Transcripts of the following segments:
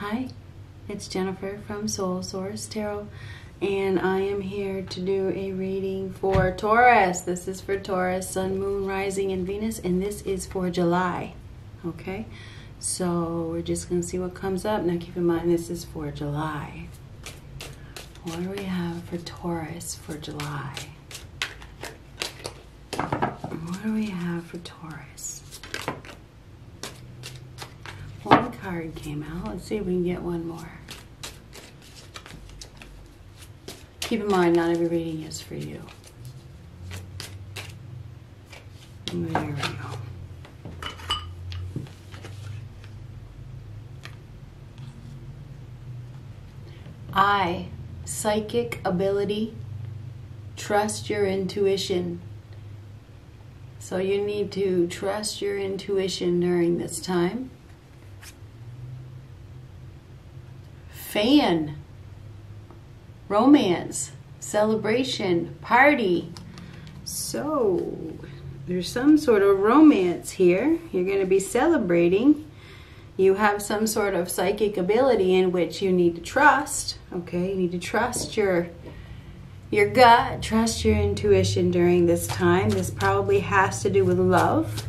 Hi, it's Jennifer from Soul Source Tarot, and I am here to do a reading for Taurus. This is for Taurus, Sun, Moon, Rising, and Venus, and this is for July. Okay, so we're just going to see what comes up. Now, keep in mind, this is for July. What do we have for Taurus for July? What do we have for Taurus? One card came out. Let's see if we can get one more. Keep in mind, not every reading is for you. There we go. I, psychic ability, trust your intuition. So you need to trust your intuition during this time. Fan, romance, celebration, party. So there's some sort of romance here. You're going to be celebrating. You have some sort of psychic ability in which you need to trust. Okay, you need to trust your your gut, trust your intuition during this time. This probably has to do with love.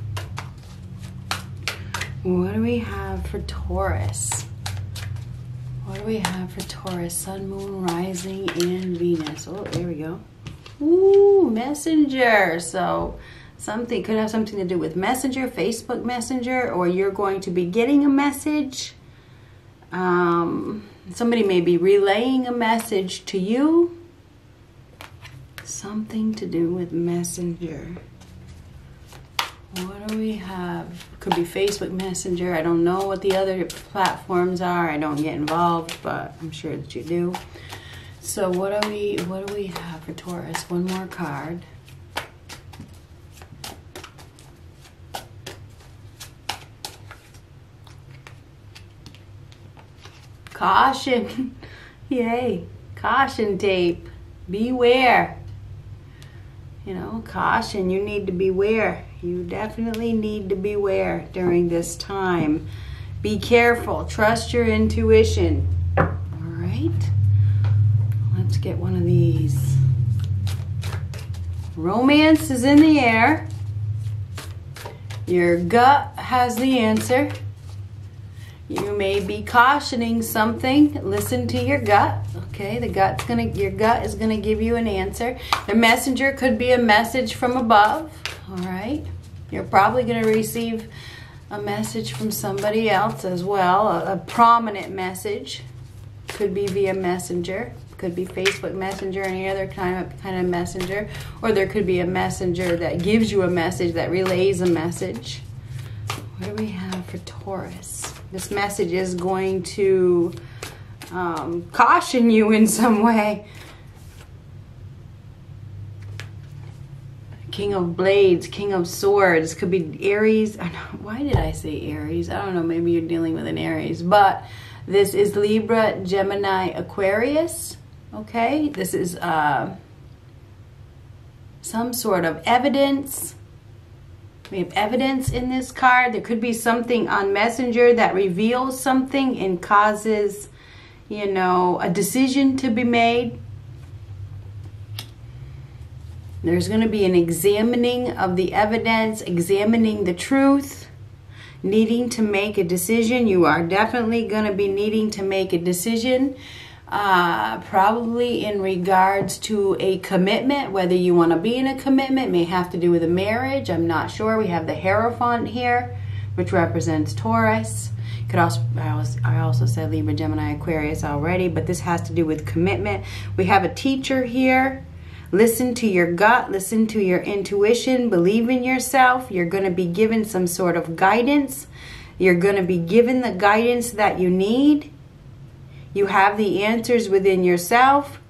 What do we have for Taurus? What do we have for Taurus? Sun, Moon, Rising, and Venus. Oh, there we go. Ooh, Messenger. So something could have something to do with Messenger, Facebook Messenger, or you're going to be getting a message. Um, somebody may be relaying a message to you something to do with Messenger. What do we have? Could be Facebook Messenger. I don't know what the other platforms are. I don't get involved, but I'm sure that you do. So what do we what do we have for Taurus? One more card. Caution. Yay. Caution tape. Beware you know, caution. You need to beware. You definitely need to beware during this time. Be careful. Trust your intuition. All right. Let's get one of these. Romance is in the air. Your gut has the answer. You may be cautioning something. Listen to your gut. Okay, the gut's gonna your gut is gonna give you an answer. The messenger could be a message from above. All right. You're probably gonna receive a message from somebody else as well, a, a prominent message. Could be via messenger, could be Facebook Messenger, any other kind of kind of messenger, or there could be a messenger that gives you a message that relays a message. What do we have for Taurus? This message is going to um, caution you in some way. King of Blades, King of Swords, could be Aries. Why did I say Aries? I don't know, maybe you're dealing with an Aries. But this is Libra, Gemini, Aquarius. Okay, this is uh, some sort of evidence we have evidence in this card. There could be something on Messenger that reveals something and causes, you know, a decision to be made. There's going to be an examining of the evidence, examining the truth, needing to make a decision. You are definitely going to be needing to make a decision uh, probably in regards to a commitment, whether you want to be in a commitment, may have to do with a marriage. I'm not sure. We have the Hierophant here, which represents Taurus. Could also I, also I also said Libra, Gemini, Aquarius already, but this has to do with commitment. We have a teacher here. Listen to your gut, listen to your intuition, believe in yourself. You're going to be given some sort of guidance. You're going to be given the guidance that you need you have the answers within yourself.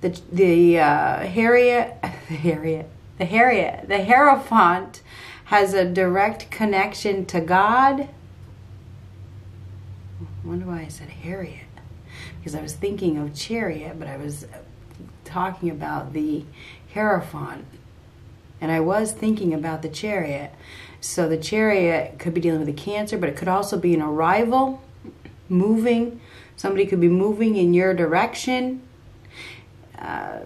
The the uh, Harriet, the Harriet, the Harriet, the Hierophant has a direct connection to God. I wonder why I said Harriet. Because I was thinking of chariot, but I was talking about the Hierophant. And I was thinking about the chariot. So the chariot could be dealing with a cancer, but it could also be an arrival moving. Somebody could be moving in your direction. Uh,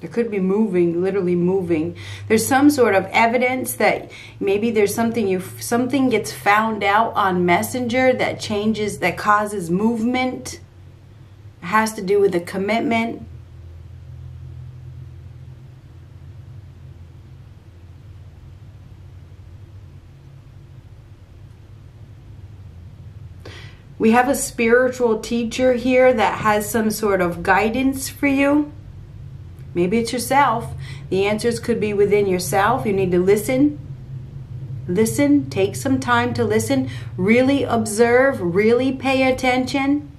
there could be moving, literally moving. There's some sort of evidence that maybe there's something you something gets found out on Messenger that changes that causes movement. Has to do with a commitment. We have a spiritual teacher here that has some sort of guidance for you. Maybe it's yourself. The answers could be within yourself. You need to listen. Listen. Take some time to listen. Really observe. Really pay attention.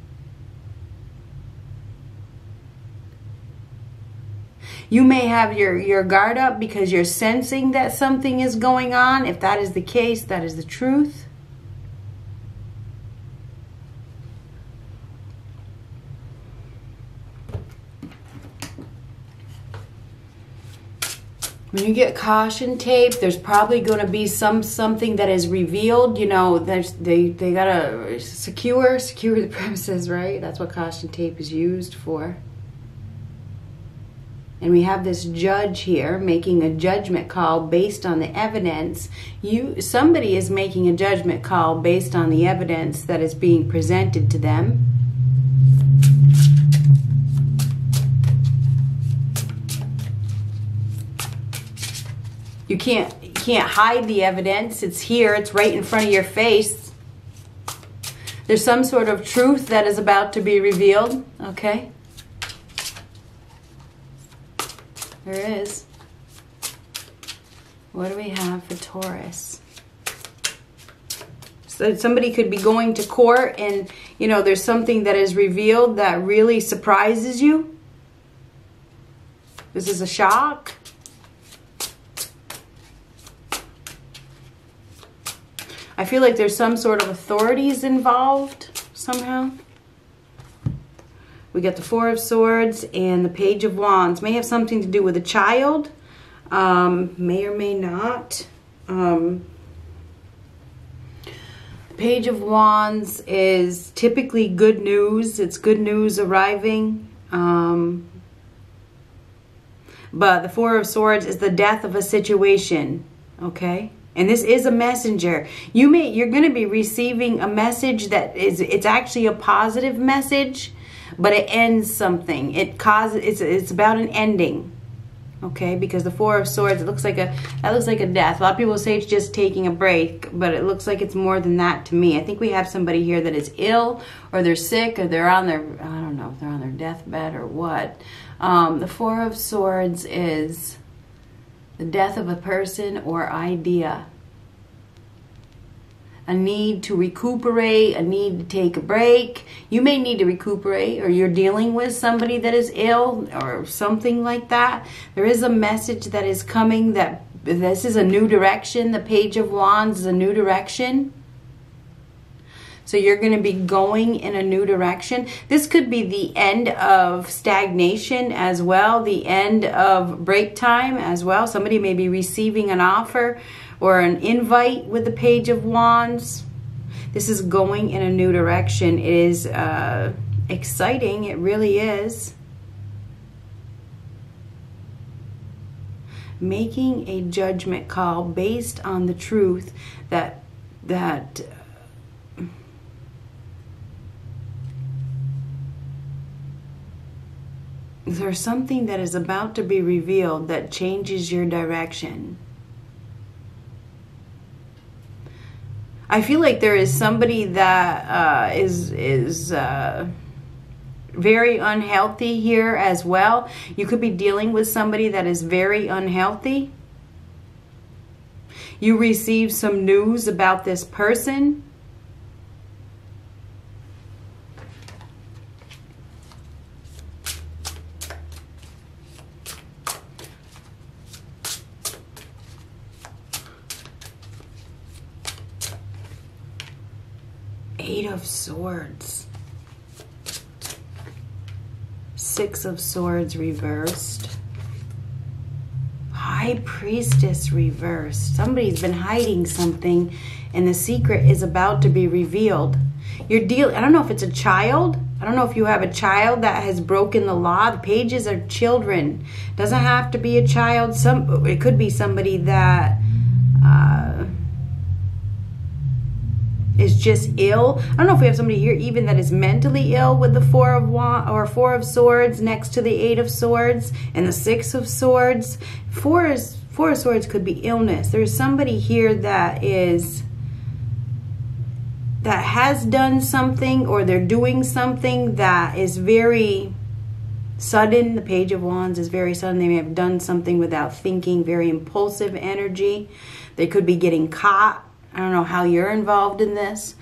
You may have your, your guard up because you're sensing that something is going on. If that is the case, that is the truth. when you get caution tape there's probably going to be some something that is revealed you know they they gotta secure secure the premises right that's what caution tape is used for and we have this judge here making a judgment call based on the evidence you somebody is making a judgment call based on the evidence that is being presented to them You can't you can't hide the evidence. It's here. It's right in front of your face. There's some sort of truth that is about to be revealed, okay? There is. What do we have for Taurus? So somebody could be going to court and, you know, there's something that is revealed that really surprises you. This is a shock. I feel like there's some sort of authorities involved somehow. We got the Four of Swords and the Page of Wands. May have something to do with a child. Um, may or may not. Um, Page of Wands is typically good news. It's good news arriving. Um, but the Four of Swords is the death of a situation. Okay? and this is a messenger you may you're going to be receiving a message that is it's actually a positive message but it ends something. It causes it's it's about an ending okay? Because the four of swords it looks like a that looks like a death. A lot of people say it's just taking a break but it looks like it's more than that to me. I think we have somebody here that is ill or they're sick or they're on their i don't know if they're on their deathbed or what. Um, the four of swords is the death of a person or idea. A need to recuperate, a need to take a break. You may need to recuperate, or you're dealing with somebody that is ill, or something like that. There is a message that is coming that this is a new direction. The Page of Wands is a new direction. So you're going to be going in a new direction. This could be the end of stagnation as well, the end of break time as well. Somebody may be receiving an offer or an invite with the Page of Wands. This is going in a new direction. It is uh, exciting. It really is. Making a judgment call based on the truth that that there's something that is about to be revealed that changes your direction. I feel like there is somebody that uh, is is uh, very unhealthy here as well. You could be dealing with somebody that is very unhealthy. You receive some news about this person Eight of Swords. Six of Swords reversed. High Priestess reversed. Somebody's been hiding something and the secret is about to be revealed. You're deal I don't know if it's a child. I don't know if you have a child that has broken the law. The pages are children. Doesn't have to be a child. Some it could be somebody that uh, is just ill. I don't know if we have somebody here even that is mentally ill with the four of wand or four of swords next to the eight of swords and the six of swords. Four is four of swords could be illness. There's somebody here that is that has done something or they're doing something that is very sudden. The Page of Wands is very sudden. They may have done something without thinking, very impulsive energy. They could be getting caught. I don't know how you're involved in this.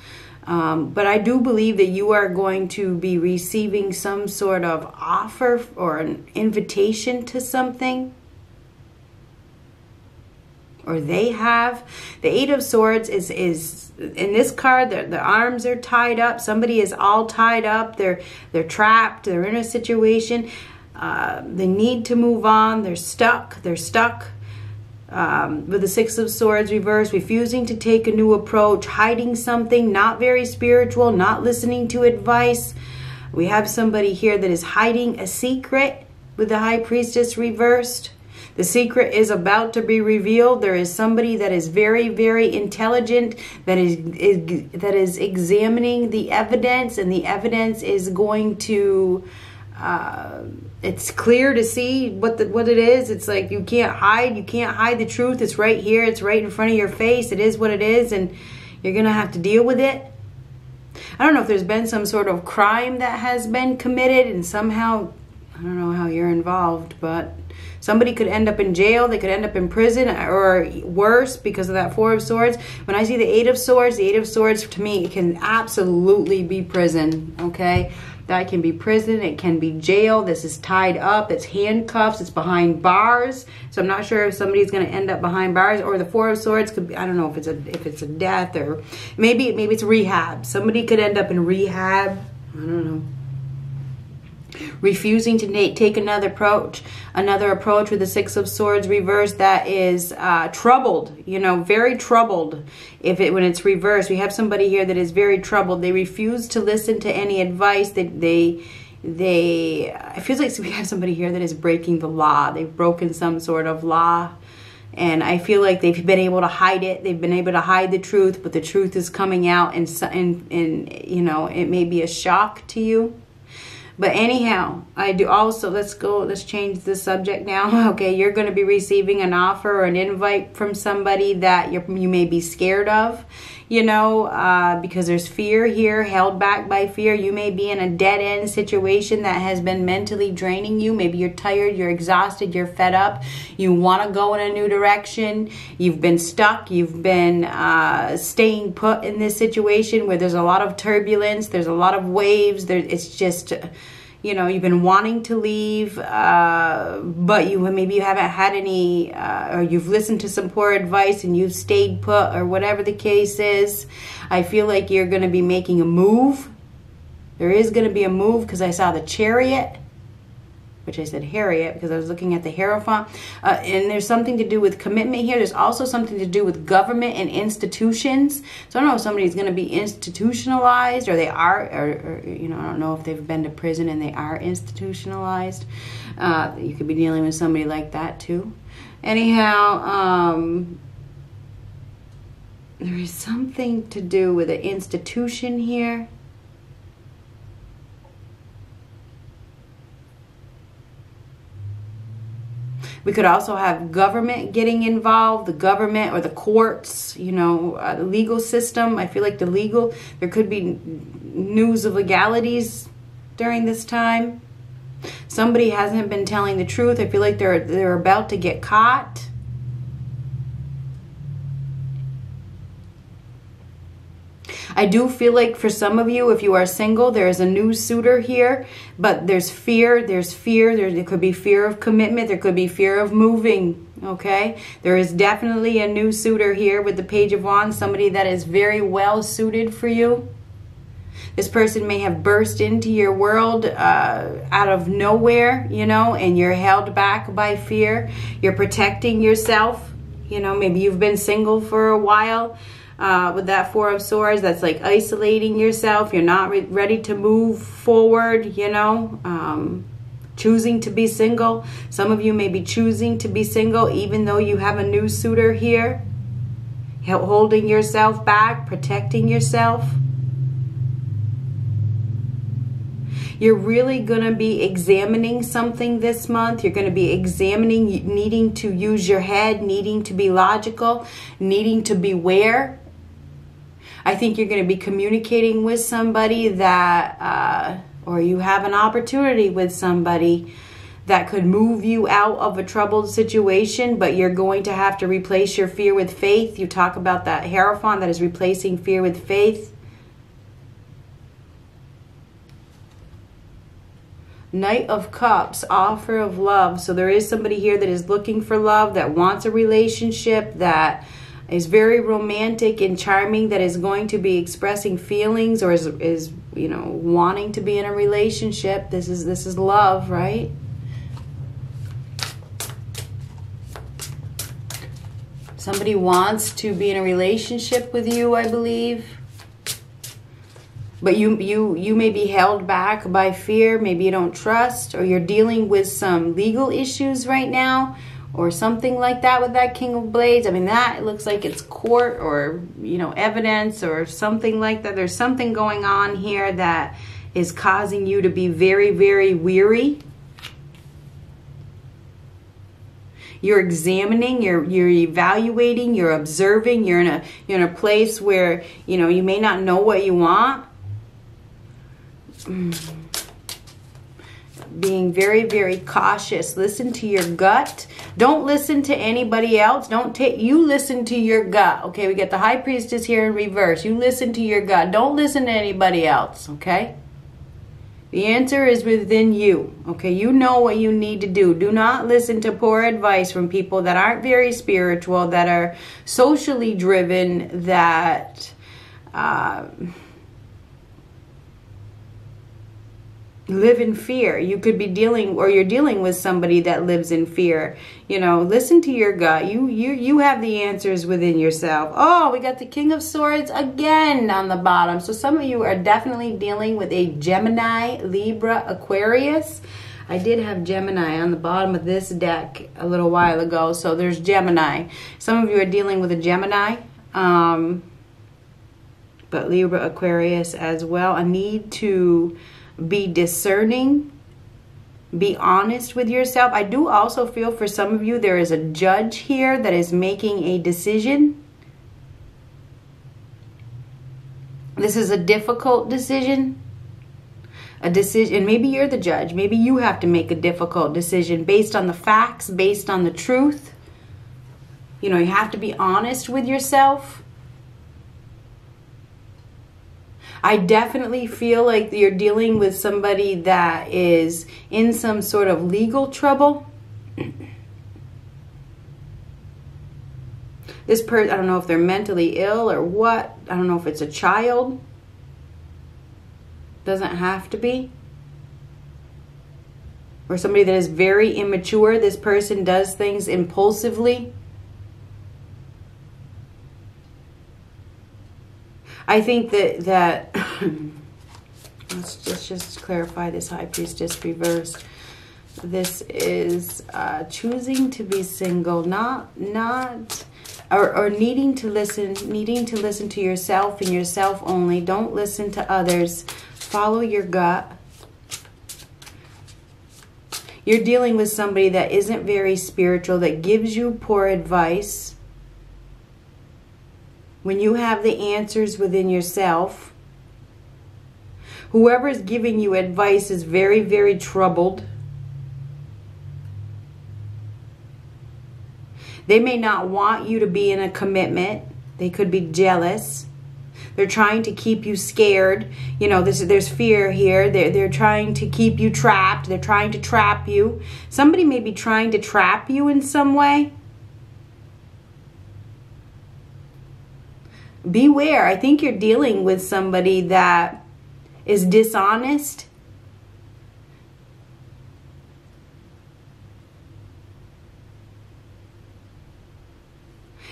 Um, but I do believe that you are going to be receiving some sort of offer or an invitation to something or they have. The Eight of Swords is is in this card. The, the arms are tied up. Somebody is all tied up. They're they're trapped. They're in a situation. Uh, they need to move on. They're stuck. They're stuck. Um, with the Six of Swords reversed, refusing to take a new approach, hiding something, not very spiritual, not listening to advice. We have somebody here that is hiding a secret with the High Priestess reversed. The secret is about to be revealed. There is somebody that is very, very intelligent that is, is that is examining the evidence, and the evidence is going to. Uh, it's clear to see what the, what it is. It's like you can't hide. You can't hide the truth. It's right here. It's right in front of your face. It is what it is, and you're gonna have to deal with it. I don't know if there's been some sort of crime that has been committed, and somehow I don't know how you're involved, but Somebody could end up in jail, they could end up in prison, or worse because of that Four of Swords. When I see the Eight of Swords, the Eight of Swords to me, it can absolutely be prison, okay? That can be prison, it can be jail. This is tied up, it's handcuffs, it's behind bars. So I'm not sure if somebody's going to end up behind bars or the Four of Swords could be, I don't know if it's a if it's a death or maybe maybe it's rehab. Somebody could end up in rehab. I don't know refusing to take another approach another approach with the six of swords reversed that is uh, troubled you know very troubled. If it when it's reversed we have somebody here that is very troubled. They refuse to listen to any advice. That they they it feels like we have somebody here that is breaking the law. They've broken some sort of law. And I feel like they've been able to hide it. They've been able to hide the truth, but the truth is coming out, and and, and you know it may be a shock to you. But anyhow, I do also, let's go, let's change the subject now. Okay, you're going to be receiving an offer or an invite from somebody that you may be scared of, you know, uh, because there's fear here, held back by fear. You may be in a dead end situation that has been mentally draining you. Maybe you're tired, you're exhausted, you're fed up, you want to go in a new direction. You've been stuck, you've been uh, staying put in this situation where there's a lot of turbulence, there's a lot of waves. There, it's just you know you've been wanting to leave uh, but you maybe you haven't had any uh, or you've listened to some poor advice and you've stayed put or whatever the case is i feel like you're going to be making a move. There is going to be a move because i saw the chariot which I said Harriet because I was looking at the Hierophant. Uh, and there's something to do with commitment here. There's also something to do with government and institutions. So I don't know if somebody's going to be institutionalized or they are, or, or, you know, I don't know if they've been to prison and they are institutionalized. Uh, you could be dealing with somebody like that too. Anyhow, um, there is something to do with an institution here. We could also have government getting involved, the government or the courts, you know, uh, the legal system. I feel like the legal, there could be news of legalities during this time. Somebody hasn't been telling the truth. I feel like they're they're about to get caught. I do feel like for some of you, if you are single, there is a new suitor here, but there's fear, there's fear, there, there could be fear of commitment, there could be fear of moving, okay? There is definitely a new suitor here with the Page of Wands, somebody that is very well suited for you. This person may have burst into your world uh, out of nowhere, you know, and you're held back by fear. You're protecting yourself. You know, maybe you've been single for a while uh, with that Four of Swords. That's like isolating yourself. You're not re ready to move forward, you know. Um, choosing to be single. Some of you may be choosing to be single even though you have a new suitor here. Holding yourself back, protecting yourself. You're really going to be examining something this month. You're going to be examining, needing to use your head, needing to be logical, needing to beware. I think you're going to be communicating with somebody that, uh, or you have an opportunity with somebody that could move you out of a troubled situation, but you're going to have to replace your fear with faith. You talk about that Hierophant that is replacing fear with faith. Knight of Cups, offer of love. So there is somebody here that is looking for love, that wants a relationship, that is very romantic and charming, that is going to be expressing feelings or is, is you know, wanting to be in a relationship. This is this is love, right? Somebody wants to be in a relationship with you, I believe but you you you may be held back by fear maybe you don't trust or you're dealing with some legal issues right now or something like that with that king of blades. I mean that looks like it's court or you know evidence or something like that. There's something going on here that is causing you to be very very weary. You're examining you're you're evaluating you're observing you're in a you're in a place where you know you may not know what you want. Mm. Being very, very cautious. Listen to your gut. Don't listen to anybody else. Don't take, you listen to your gut. Okay, we get the high priestess here in reverse. You listen to your gut. Don't listen to anybody else. Okay? The answer is within you. Okay, you know what you need to do. Do not listen to poor advice from people that aren't very spiritual, that are socially driven, that. Uh, live in fear. You could be dealing or you're dealing with somebody that lives in fear. You know, listen to your gut. You you you have the answers within yourself. Oh, we got the King of Swords again on the bottom. So some of you are definitely dealing with a Gemini, Libra, Aquarius. I did have Gemini on the bottom of this deck a little while ago. So there's Gemini. Some of you are dealing with a Gemini. Um, but Libra, Aquarius as well. A need to be discerning, be honest with yourself. I do also feel for some of you there is a judge here that is making a decision. This is a difficult decision. A decision, maybe you're the judge. Maybe you have to make a difficult decision based on the facts, based on the truth. You know, you have to be honest with yourself. I definitely feel like you're dealing with somebody that is in some sort of legal trouble. This person, I don't know if they're mentally ill or what. I don't know if it's a child. Doesn't have to be. Or somebody that is very immature. This person does things impulsively. I think that that let's, let's just clarify this high priestess reversed. This is uh, choosing to be single, not not or, or needing to listen, needing to listen to yourself and yourself only. Don't listen to others. Follow your gut. You're dealing with somebody that isn't very spiritual, that gives you poor advice when you have the answers within yourself, whoever is giving you advice is very, very troubled. They may not want you to be in a commitment. They could be jealous. They're trying to keep you scared. You know, this, there's fear here. They're, they're trying to keep you trapped. They're trying to trap you. Somebody may be trying to trap you in some way. Beware. I think you're dealing with somebody that is dishonest.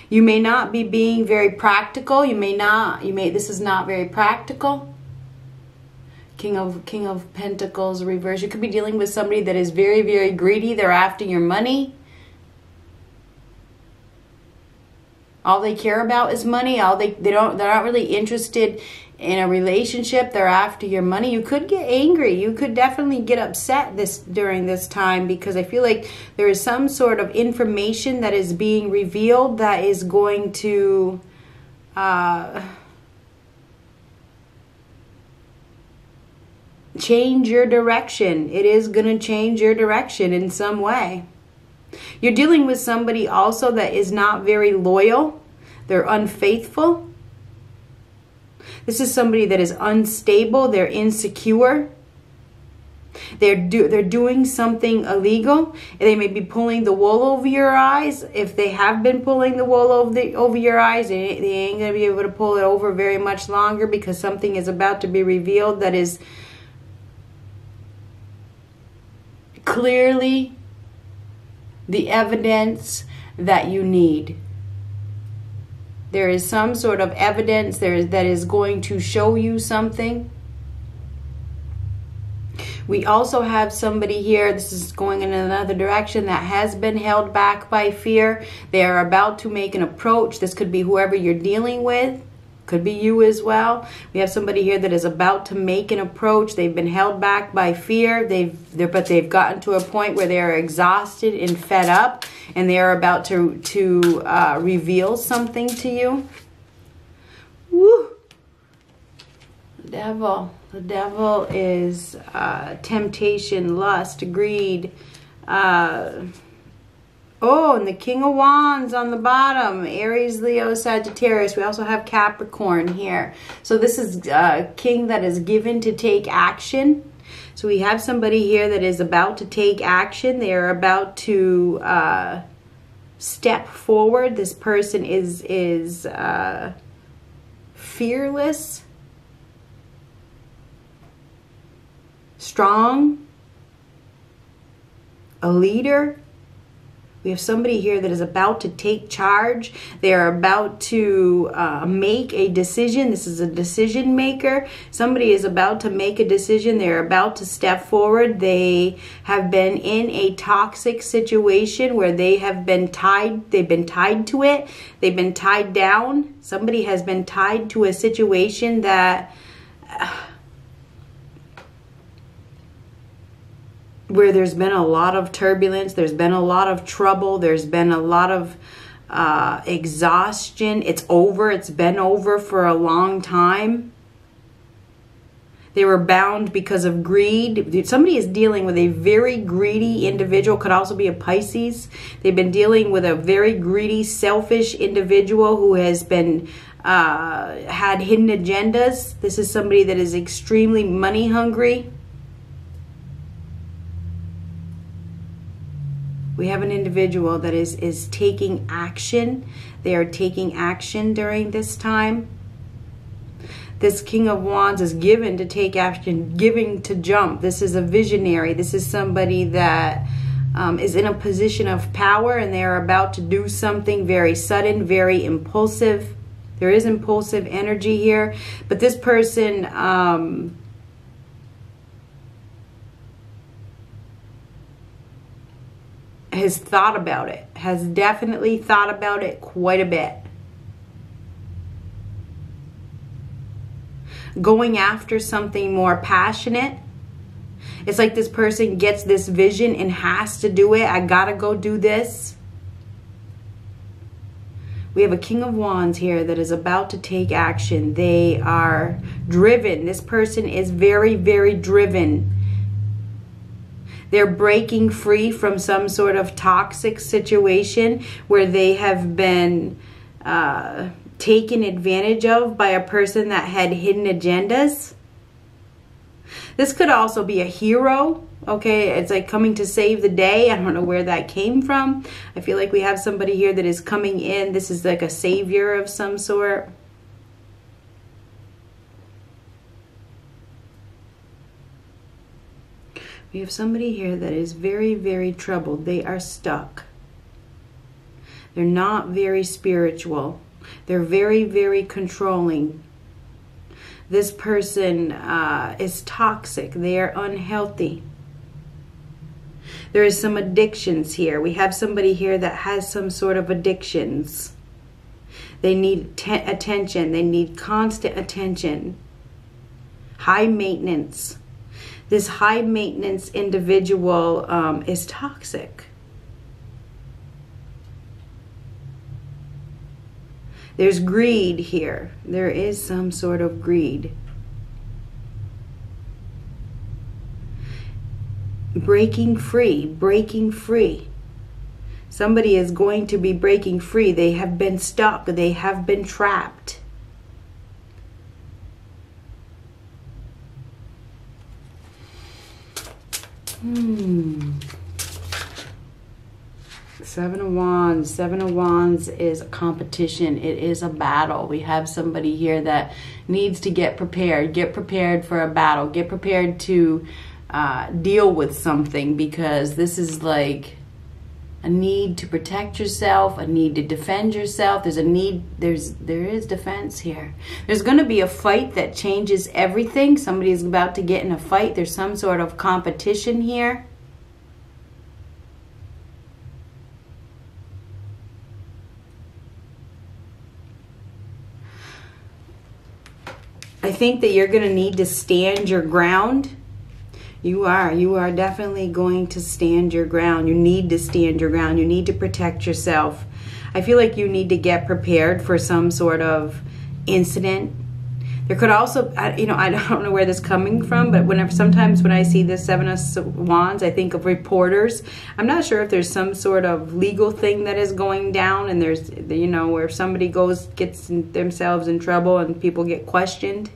You may not be being very practical. You may not, you may, this is not very practical. King of King of Pentacles reverse. You could be dealing with somebody that is very, very greedy. They're after your money. All they care about is money. All they they don't they're not really interested in a relationship. They're after your money. You could get angry. You could definitely get upset this during this time because I feel like there is some sort of information that is being revealed that is going to uh, change your direction. It is going to change your direction in some way. You're dealing with somebody also that is not very loyal. They're unfaithful. This is somebody that is unstable, they're insecure. They're do they're doing something illegal. They may be pulling the wool over your eyes. If they have been pulling the wool over the over your eyes, they, they ain't gonna be able to pull it over very much longer because something is about to be revealed that is clearly the evidence that you need. There is some sort of evidence there is, that is going to show you something. We also have somebody here, this is going in another direction, that has been held back by fear. They are about to make an approach. This could be whoever you're dealing with. Could be you as well. We have somebody here that is about to make an approach. They've been held back by fear. They've but they've gotten to a point where they are exhausted and fed up, and they are about to to uh, reveal something to you. Woo! The devil. The devil is uh, temptation, lust, greed. Uh, Oh, and the King of Wands on the bottom. Aries, Leo, Sagittarius. We also have Capricorn here. So this is a king that is given to take action. So we have somebody here that is about to take action. They are about to uh, step forward. This person is is uh, fearless, strong, a leader we have somebody here that is about to take charge. They are about to uh, make a decision. This is a decision maker. Somebody is about to make a decision. They're about to step forward. They have been in a toxic situation where they have been tied. They've been tied to it. They've been tied down. Somebody has been tied to a situation that. Uh, where there's been a lot of turbulence, there's been a lot of trouble, there's been a lot of uh, exhaustion. It's over, it's been over for a long time. They were bound because of greed. Somebody is dealing with a very greedy individual, could also be a Pisces. They've been dealing with a very greedy, selfish individual who has been uh, had hidden agendas. This is somebody that is extremely money hungry. We have an individual that is is taking action. They are taking action during this time. This king of wands is given to take action giving to jump. This is a visionary. This is somebody that um, is in a position of power and they are about to do something very sudden very impulsive. There is impulsive energy here but this person um, has thought about it, has definitely thought about it quite a bit. Going after something more passionate. It's like this person gets this vision and has to do it. I gotta go do this. We have a King of Wands here that is about to take action. They are driven. This person is very, very driven they're breaking free from some sort of toxic situation where they have been uh, taken advantage of by a person that had hidden agendas. This could also be a hero. Okay, it's like coming to save the day. I don't know where that came from. I feel like we have somebody here that is coming in. This is like a savior of some sort. We have somebody here that is very, very troubled. They are stuck. They're not very spiritual. They're very, very controlling. This person uh, is toxic. They are unhealthy. There is some addictions here. We have somebody here that has some sort of addictions. They need attention. They need constant attention. High maintenance. This high maintenance individual um, is toxic. There's greed here. There is some sort of greed. Breaking free, breaking free. Somebody is going to be breaking free. They have been stuck, they have been trapped. Hmm. Seven of Wands. Seven of Wands is a competition. It is a battle. We have somebody here that needs to get prepared. Get prepared for a battle. Get prepared to uh, deal with something because this is like a need to protect yourself, a need to defend yourself. There's a need. There's there is defense here. There's going to be a fight that changes everything. Somebody is about to get in a fight. There's some sort of competition here. I think that you're going to need to stand your ground. You are. You are definitely going to stand your ground. You need to stand your ground. You need to protect yourself. I feel like you need to get prepared for some sort of incident. There could also, you know, I don't know where this is coming from, but whenever sometimes when I see the Seven of Wands, I think of reporters. I'm not sure if there's some sort of legal thing that is going down, and there's, you know, where somebody goes gets themselves in trouble and people get questioned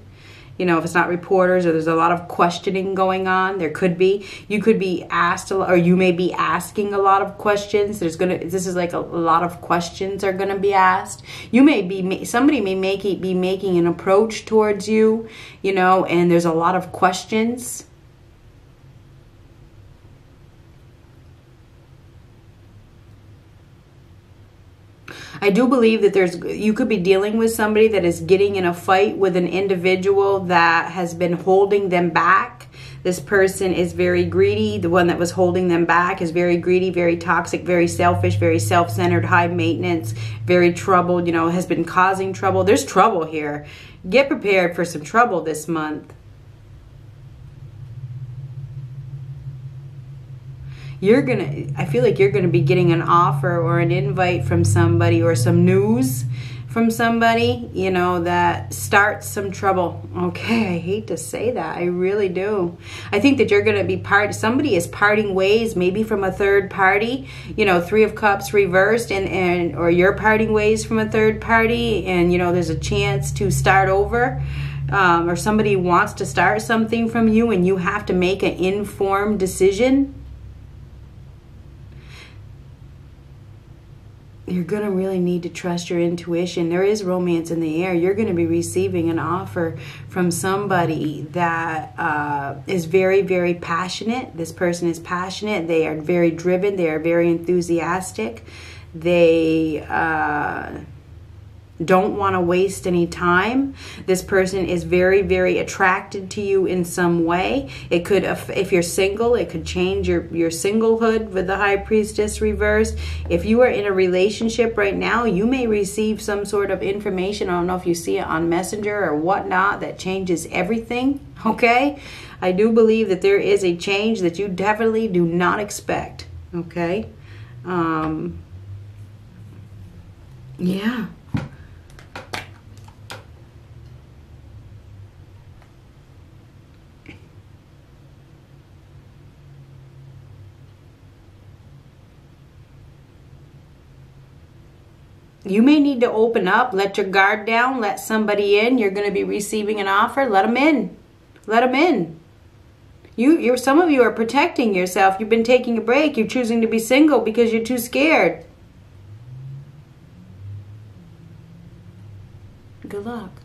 you know, if it's not reporters or there's a lot of questioning going on, there could be. You could be asked, or you may be asking a lot of questions. There's gonna, this is like a, a lot of questions are gonna be asked. You may be, somebody may make it, be making an approach towards you, you know, and there's a lot of questions I do believe that there's you could be dealing with somebody that is getting in a fight with an individual that has been holding them back. This person is very greedy. The one that was holding them back is very greedy, very toxic, very selfish, very self-centered, high maintenance, very troubled, you know, has been causing trouble. There's trouble here. Get prepared for some trouble this month. You're gonna i feel like you're gonna be getting an offer or an invite from somebody or some news from somebody you know that starts some trouble. Okay i hate to say that. I really do. I think that you're gonna be part somebody is parting ways maybe from a third party you know three of cups reversed and and or you're parting ways from a third party and you know there's a chance to start over. Um, or somebody wants to start something from you and you have to make an informed decision you're going to really need to trust your intuition. There is romance in the air. You're going to be receiving an offer from somebody that uh, is very, very passionate. This person is passionate. They are very driven. They are very enthusiastic. They. Uh, don't want to waste any time. This person is very, very attracted to you in some way. It could, if you're single, it could change your, your singlehood with the High Priestess reversed. If you are in a relationship right now, you may receive some sort of information. I don't know if you see it on Messenger or whatnot that changes everything. Okay? I do believe that there is a change that you definitely do not expect. Okay? Um, yeah. You may need to open up, let your guard down, let somebody in. You're going to be receiving an offer. Let them in. Let them in. You, you're, some of you are protecting yourself. You've been taking a break. You're choosing to be single because you're too scared. Good luck.